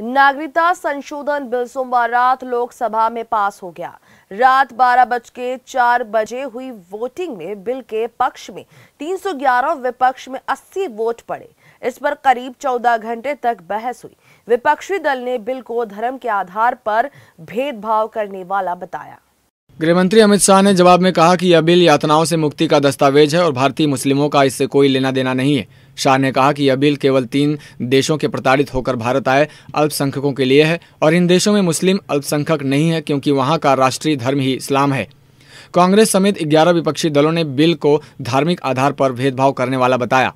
नागरिकता संशोधन बिल सोमवार रात लोकसभा में पास हो गया। रात बारह बज के चार बजे हुई वोटिंग में बिल के पक्ष में 311 विपक्ष में 80 वोट पड़े। इस पर करीब 14 घंटे तक बहस हुई। विपक्षी दल ने बिल को धर्म के आधार पर भेदभाव करने वाला बताया। गृहमंत्री अमित शाह ने जवाब में कहा कि यह बिल यातनाओं से मुक्ति का दस्तावेज़ है और भारतीय मुस्लिमों का इससे कोई लेना देना नहीं है। शाह ने कहा कि यह बिल केवल तीन देशों के प्रताड़ित होकर भारत आए अल्पसंख्यकों के लिए है और इन देशों में मुस्लिम अल्पसंख्यक नहीं है क्योंकि वहाँ का राष्ट्रीय धर्म ही इस्लाम है। कांग्रेस समेत ग्यारह विपक्षी दलों ने बिल को धार्मिक आधार पर भेदभाव करने वाला बताया।